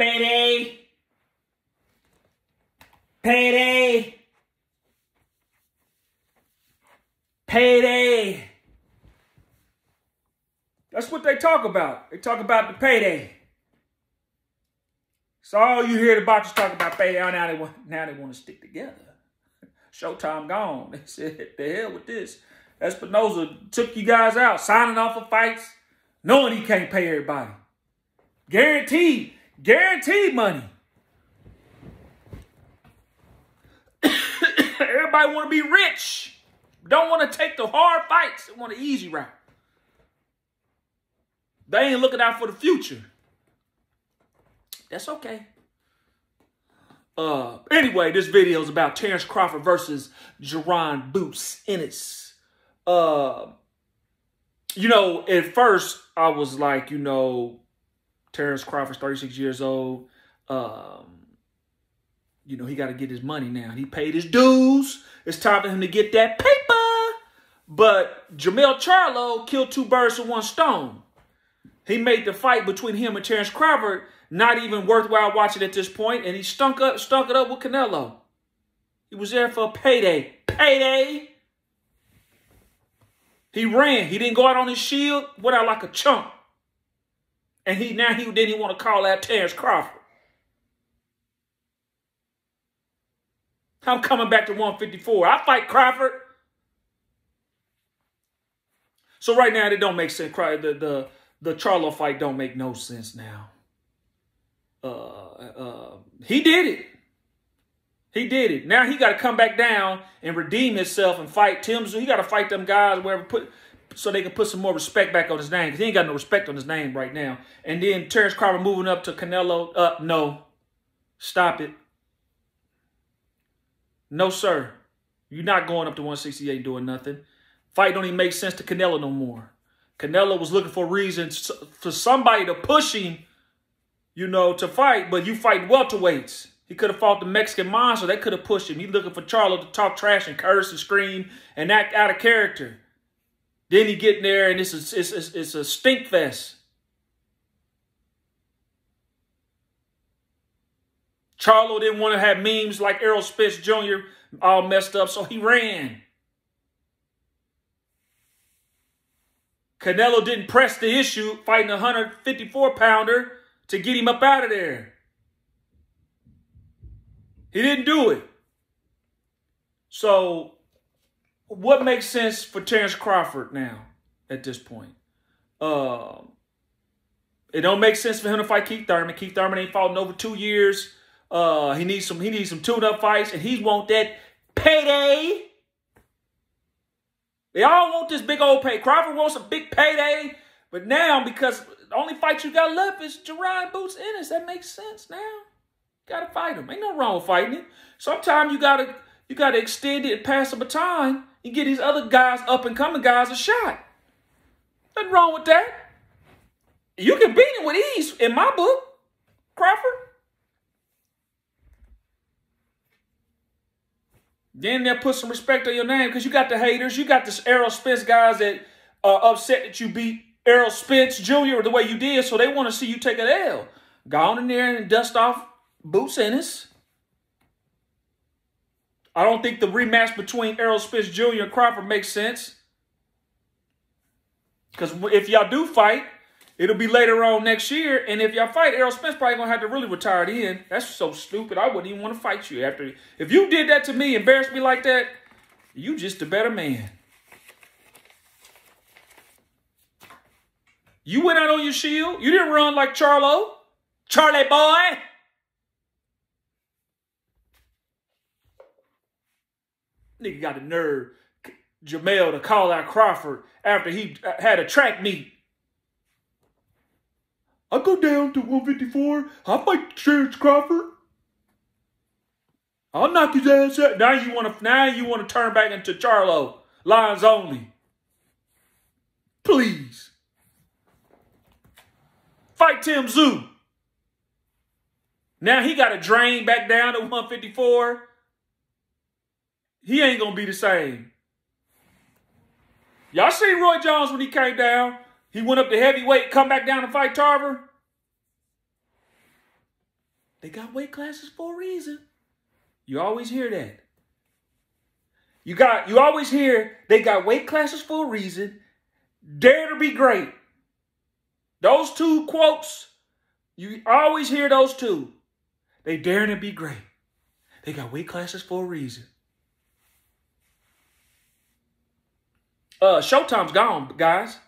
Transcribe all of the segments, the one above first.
Payday. Payday. Payday. That's what they talk about. They talk about the payday. So all you hear the boxers talk about payday. Oh, now they want now they want to stick together. Showtime gone. They said, the hell with this. Espinoza took you guys out, signing off for fights, knowing he can't pay everybody. Guaranteed, guaranteed money. everybody want to be rich. Don't want to take the hard fights. They want an easy route. They ain't looking out for the future. That's okay. Uh, anyway, this video is about Terence Crawford versus Jaron Boots Ennis. Uh, you know, at first I was like, you know, Terence Crawford's 36 years old. Um, you know, he got to get his money now. He paid his dues. It's time for him to get that paper. But Jermell Charlo killed two birds with one stone. He made the fight between him and Terence Crawford not even worthwhile watching at this point, and he stunk up, stunk it up with Canelo. He was there for a payday. Payday. He ran. He didn't go out on his shield. Went out like a chump. And he now he didn't want to call out Terence Crawford. I'm coming back to 154. I fight Crawford. So right now it don't make sense. The the the Charlo fight don't make no sense now. Uh, uh, he did it. He did it. Now he got to come back down and redeem himself and fight Tim. He got to fight them guys wherever put so they can put some more respect back on his name because he ain't got no respect on his name right now. And then Terence Crawford moving up to Canelo. Uh, no, stop it. No, sir. You're not going up to 168 doing nothing. Fight don't even make sense to Canelo no more. Canelo was looking for reasons for somebody to push him, you know, to fight, but you fight welterweights. He could have fought the Mexican monster. They could have pushed him. He looking for Charlo to talk trash and curse and scream and act out of character. Then he get in there and it's a, it's, it's, a stink fest. Charlo didn't want to have memes like Errol Spence Jr. all messed up, so he ran. Canelo didn't press the issue fighting a 154 pounder to get him up out of there. He didn't do it. So, what makes sense for Terence Crawford now at this point? Uh, it don't make sense for him to fight Keith Thurman. Keith Thurman ain't fought in over two years. Uh, he needs some. He needs some tune-up fights, and he want that payday. They all want this big old pay. Crawford wants a big payday, but now because the only fight you got left is Jaron Boots Ennis, that makes sense now. Gotta fight him. Ain't no wrong with fighting him. Sometimes you gotta you gotta extend it pass the baton and get these other guys, up and coming guys, a shot. Nothing wrong with that. You can beat him with ease in my book, Crawford. Then they'll put some respect on your name because you got the haters. You got this Errol Spence guys that are upset that you beat Errol Spence Jr. the way you did, so they want to see you take an L. Go on in there and dust off Boots Ennis. I don't think the rematch between Errol Spence Jr. and Crawford makes sense. Because if y'all do fight, It'll be later on next year. And if y'all fight, Errol Spence probably gonna have to really retire then. That's so stupid. I wouldn't even want to fight you after. If you did that to me, embarrassed me like that, you just a better man. You went out on your shield. You didn't run like Charlo. Charlie boy. Nigga got the nerve, Jermell, to call out Crawford after he uh, had a track meet. I go down to 154. I fight Terence Crawford. I'll knock his ass out. Now you want to now you want to turn back into Charlo. Lions only. Please. Fight Tim Tszyu. Now he got to drain back down to 154. He ain't gonna be the same. Y'all see Roy Jones when he came down? He went up to heavyweight, come back down to fight Tarver. They got weight classes for a reason. You always hear that. You got you always hear they got weight classes for a reason. Dare to be great. Those two quotes, you always hear those two. They dare to be great. They got weight classes for a reason. Uh, Showtime's gone, guys.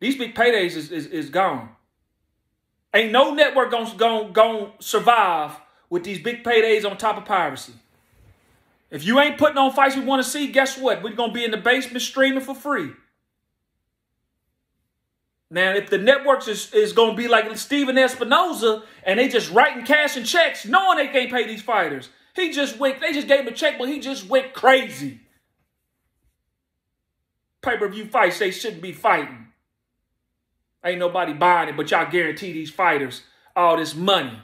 These big paydays is, is, is gone. Ain't no network gonna, gonna, gonna survive with these big paydays on top of piracy. If you ain't putting on fights we want to see, guess what? We're to be in the basement streaming for free. Now, if the networks is, is to be like Stephen Espinoza and they just writing cash and checks, knowing they can't pay these fighters, he just went, they just gave him a check, but he just went crazy. Pay-per-view fights they shouldn't be fighting. Ain't nobody buying it, but y'all guarantee these fighters all this money.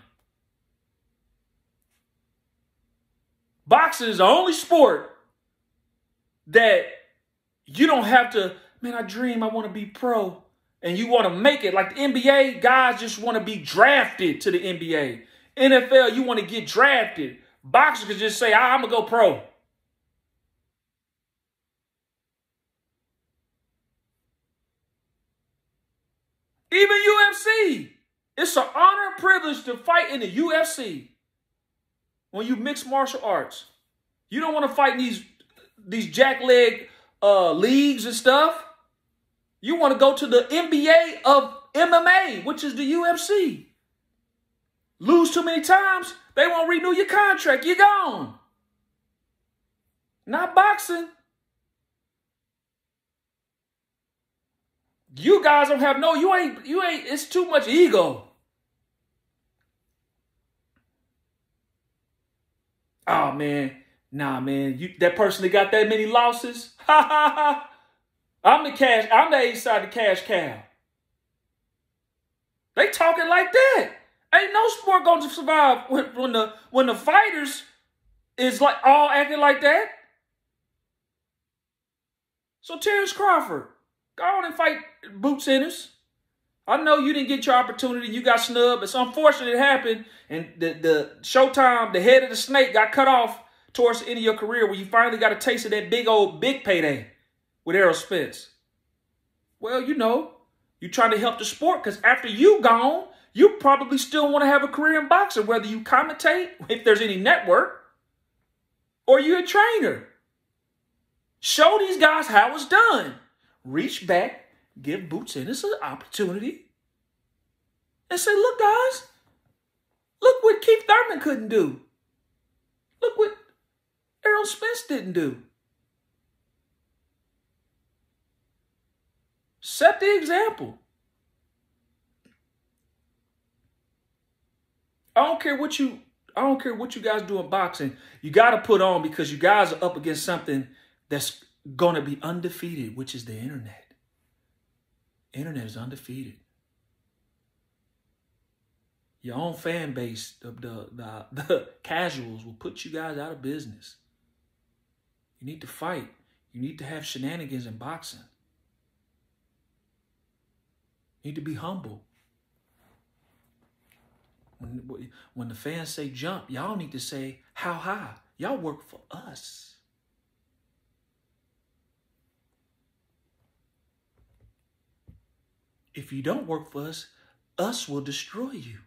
Boxing is the only sport that you don't have to, man, I dream I want to be pro. And you want to make it. Like the NBA, guys just want to be drafted to the NBA. NFL, you want to get drafted. Boxers can just say, I'm going to go pro. Even UFC. It's an honor and privilege to fight in the UFC when you mix martial arts. You don't want to fight these these jackleg uh, leagues and stuff. You want to go to the NBA of MMA, which is the UFC. Lose too many times, they won't renew your contract. You're gone. Not boxing. You guys don't have no, you ain't, you ain't, it's too much ego. Oh man, nah, man, you that person that got that many losses, ha ha ha. I'm the cash, I'm the A side the cash cow. They talking like that. Ain't no sport gonna survive when, when the when the fighters is like all acting like that. So Terence Crawford, go on and fight Boots Ennis. I know you didn't get your opportunity. You got snubbed. It's unfortunate it happened. And the, the Showtime, the head of the snake got cut off towards the end of your career where you finally got a taste of that big old big payday with Errol Spence. Well, you know, you're trying to help the sport because after you gone, you probably still want to have a career in boxing, whether you commentate, if there's any network, or you're a trainer. Show these guys how it's done. Reach back, give Boots Ennis an opportunity and say, look, guys, look what Keith Thurman couldn't do. Look what Errol Spence didn't do. Set the example. I don't care what you I don't care what you guys do in boxing. You got to put on because you guys are up against something that's going to be undefeated, which is the internet. Internet is undefeated. Your own fan base, the, the, the, the casuals will put you guys out of business. You need to fight. You need to have shenanigans in boxing. You need to be humble. When, when the fans say jump, y'all need to say how high. Y'all work for us. If you don't work for us, us will destroy you.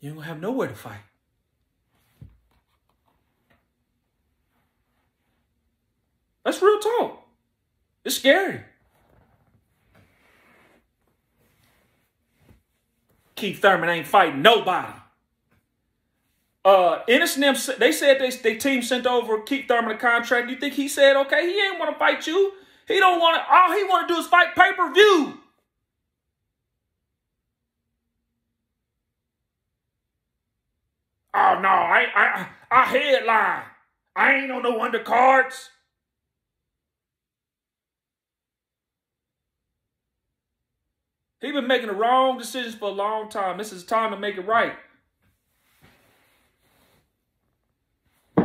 You ain't gonna have nowhere to fight. That's real talk. It's scary. Keith Thurman ain't fighting nobody. Uh, Ennis them, they said they, they team sent over Keith Thurman a contract. You think he said, okay, he ain't want to fight you. He don't want to, all he want to do is fight pay-per-view. Oh no, I I I headline. I ain't on no undercards. He been making the wrong decisions for a long time. This is time to make it right. I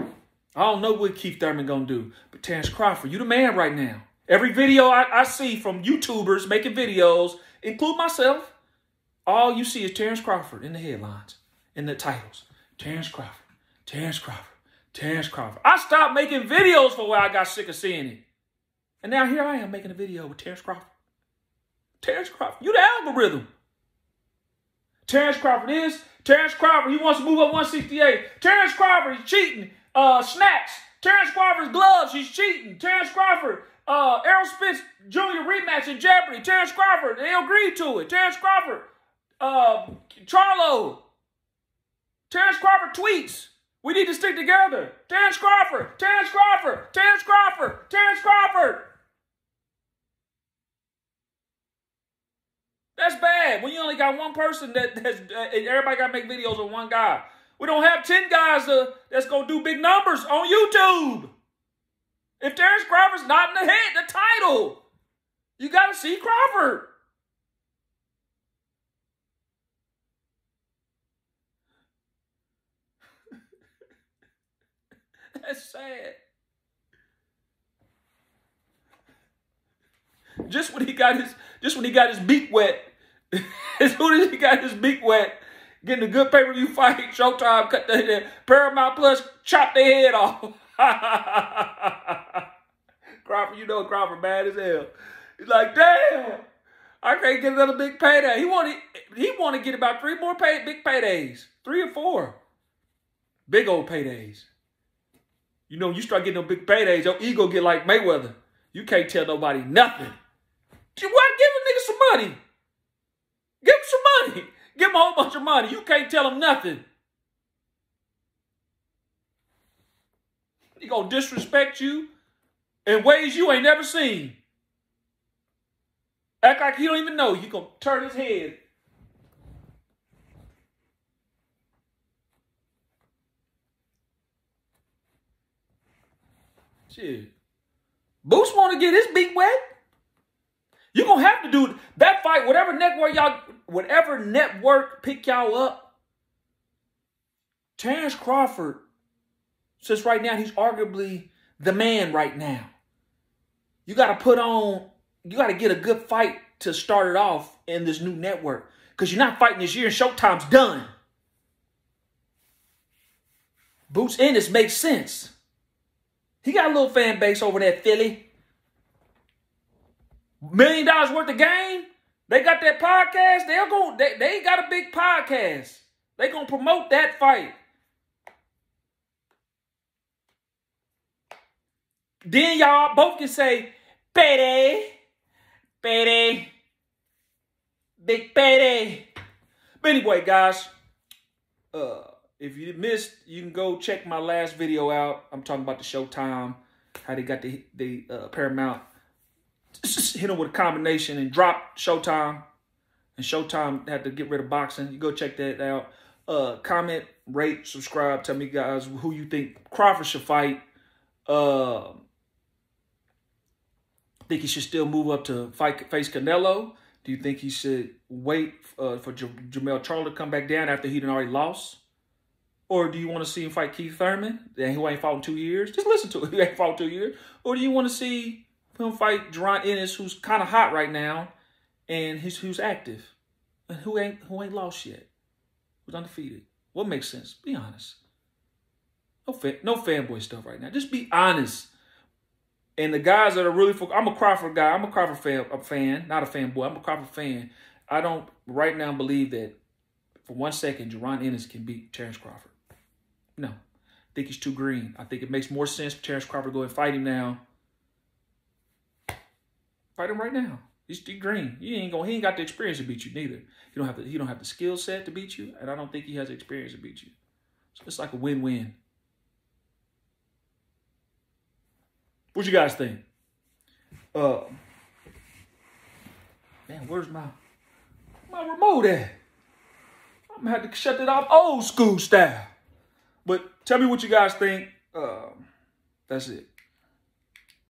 don't know what Keith Thurman gonna do, but Terence Crawford, you the man right now. Every video I, I see from YouTubers making videos, include myself, all you see is Terence Crawford in the headlines. in the titles. Terence Crawford, Terence Crawford, Terence Crawford. I stopped making videos for where I got sick of seeing it. And now here I am making a video with Terence Crawford. Terence Crawford, you the algorithm. Terence Crawford is. Terence Crawford, he wants to move up 168. Terence Crawford, he's cheating. Uh, snacks. Terence Crawford's gloves, he's cheating. Terence Crawford, uh, Errol Spence Jr. rematch in Jeopardy. Terence Crawford, they agreed to it. Terence Crawford, uh, Charlo. Terence Crawford tweets. We need to stick together. Terence Crawford, Terence Crawford, Terence Crawford, Terence Crawford. That's bad. When you only got one person that has, uh, everybody got to make videos of one guy. We don't have 10 guys uh, that's going to do big numbers on YouTube. If Terence Crawford's not in the head, the title, you got to see Crawford. That's sad. Just when he got his, just when he got his beak wet, as soon as he got his beak wet, getting a good pay-per-view fight, Showtime cut the, the Paramount Plus chopped their head off. Crawford, you know Crawford bad as hell. He's like, damn, I can't get another big payday. He wanted he want to get about three more pay, big paydays, three or four, big old paydays. You know, you start getting those big paydays, your ego get like Mayweather. You can't tell nobody nothing. Why give a nigga some money? Give him some money. Give him a whole bunch of money. You can't tell him nothing. He gonna disrespect you in ways you ain't never seen. Act like he don't even know. You gonna turn his head. Shit. Boots want to get his beat wet. You're gonna have to do that fight, whatever network y'all, whatever network pick y'all up. Terence Crawford, since right now he's arguably the man right now. You gotta put on, you gotta get a good fight to start it off in this new network. Because you're not fighting this year and Showtime's done. Boots Ennis makes sense. He got a little fan base over there, Philly million dollars worth of game. They got that podcast. They're going. They they got a big podcast. They gonna promote that fight. Then y'all both can say, payday, payday, big payday. But anyway, guys, uh, if you missed, you can go check my last video out. I'm talking about the Showtime, how they got the the uh, Paramount hit him with a combination and drop Showtime. And Showtime had to get rid of boxing. You go check that out. Uh, comment, rate, subscribe. Tell me guys who you think Crawford should fight. Uh, think he should still move up to fight face Canelo? Do you think he should wait uh, for J- Jermell Charlo to come back down after he'd already lost? Or do you want to see him fight Keith Thurman, who ain't fought in two years? Just listen to it. He ain't fought two years. Or do you want to see him fight Jaron Ennis, who's kind of hot right now, and he's who's active, and who ain't who ain't lost yet, who's undefeated. What makes sense? Be honest. No fan, no fanboy stuff right now. Just be honest. And the guys that are really, for, I'm a Crawford guy. I'm a Crawford fan, a fan, not a fanboy. I'm a Crawford fan. I don't right now believe that for one second Jaron Ennis can beat Terence Crawford. No, I think he's too green. I think it makes more sense for Terence Crawford to go and fight him now Fight him right now. He's too green. He ain't going. He ain't got the experience to beat you neither. He don't have the. He don't have the skill set to beat you, and I don't think he has the experience to beat you. So it's like a win-win. What you guys think? Uh, man, where's my my remote at? I'm gonna have to shut it off old school style. But tell me what you guys think. Uh, that's it.